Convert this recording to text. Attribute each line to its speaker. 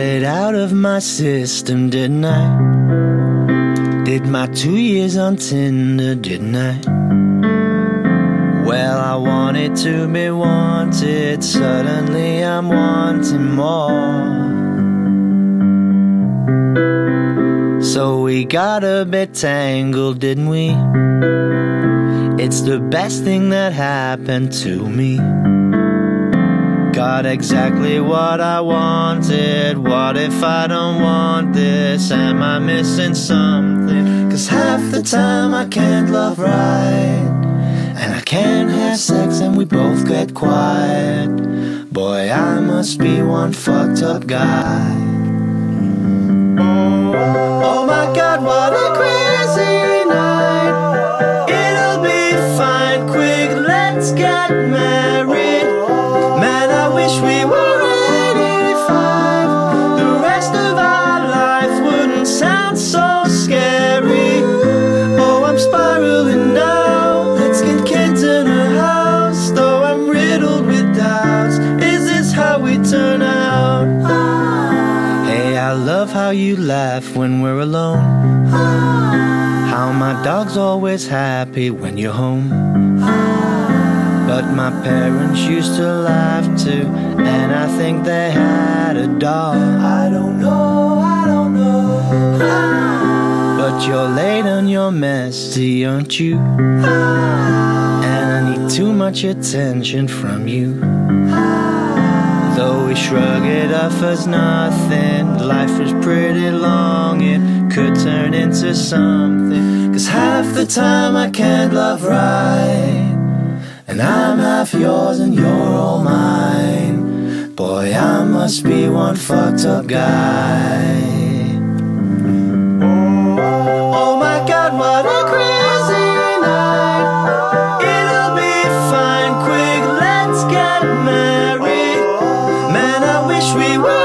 Speaker 1: got it out of my system, didn't I? Did my two years on Tinder, didn't I? Well, I wanted to be wanted, suddenly I'm wanting more. So we got a bit tangled, didn't we? It's the best thing that happened to me. Got exactly what I wanted. What if I don't want this? Am I missing something? Cause half the time I can't love right. And I can't have sex and we both get quiet. Boy, I must be one fucked up guy. Oh my god, what a crazy night. It'll be fine, quick, let's get married. Wish we were 85. The rest of our life wouldn't sound so scary. Oh, I'm spiraling now. Let's get kids in a house. Though I'm riddled with doubts. Is this how we turn out? Hey, I love how you laugh when we're alone. How my dog's always happy when you're home. But my parents used to laugh too, and I think they had a dog. I don't know, I don't know. But you're late and you're messy, aren't you? And I need too much attention from you. Though we shrug it off as nothing, life is pretty long, it could turn into something. Cause half the time I can't love right. And I'm half yours and you're all mine. Boy, I must be one fucked up guy. Oh my god, what a crazy night. It'll be fine, quick, let's get married. Man, I wish we were